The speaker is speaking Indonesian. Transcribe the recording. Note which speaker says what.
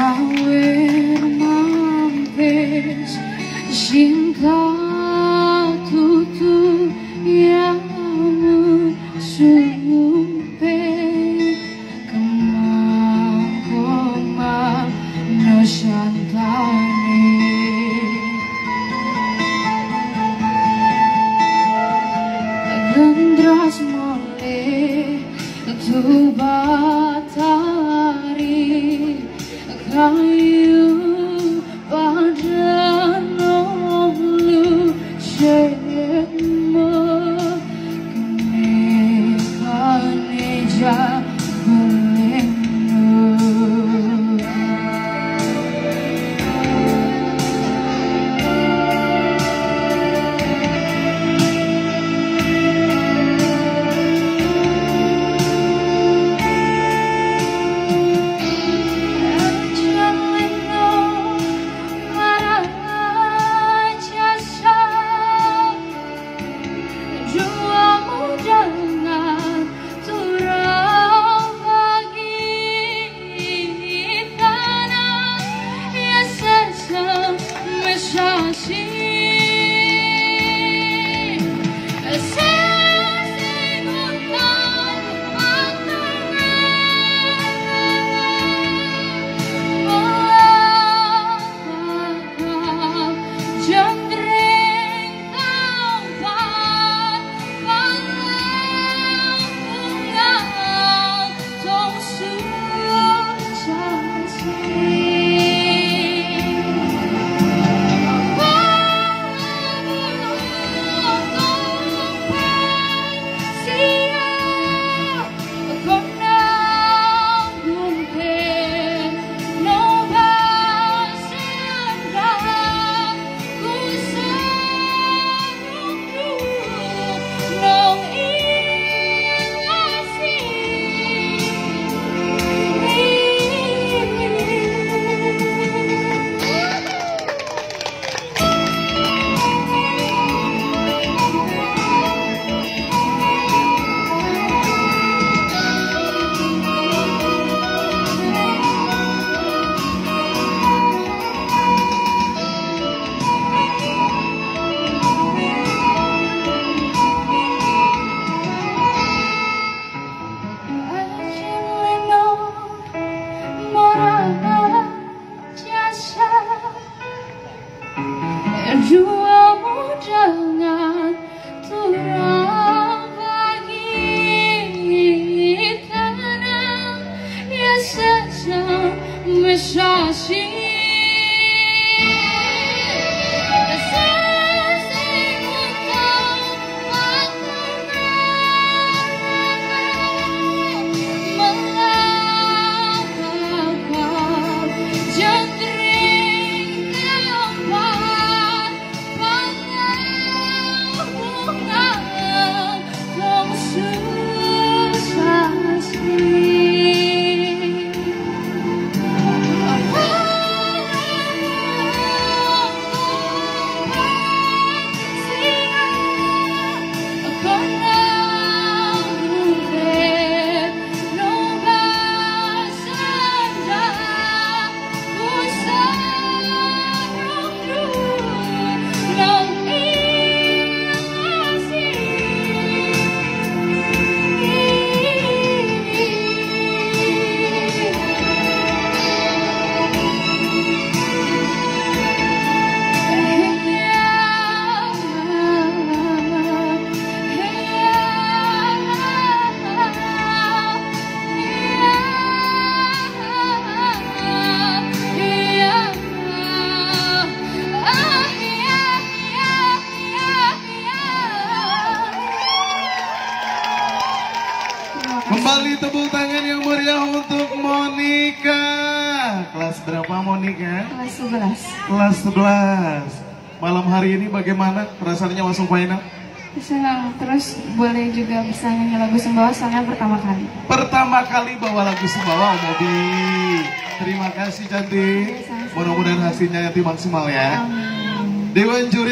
Speaker 1: sawer mampis cinta 心。没伤
Speaker 2: 心。Tepuk tangan yang meriah untuk Monica. Kelas berapa Monica?
Speaker 1: Kelas 11
Speaker 2: Kelas 11. Malam hari ini bagaimana perasaannya masuk final?
Speaker 1: Senang terus boleh juga bisa nyanyi lagu Sumbawa soalnya pertama kali
Speaker 2: Pertama kali bawa lagu Sumbawa Om Obi. Terima kasih cantik. Mudah-mudahan hasilnya nanti maksimal ya.
Speaker 1: Amin
Speaker 2: Dewan Juri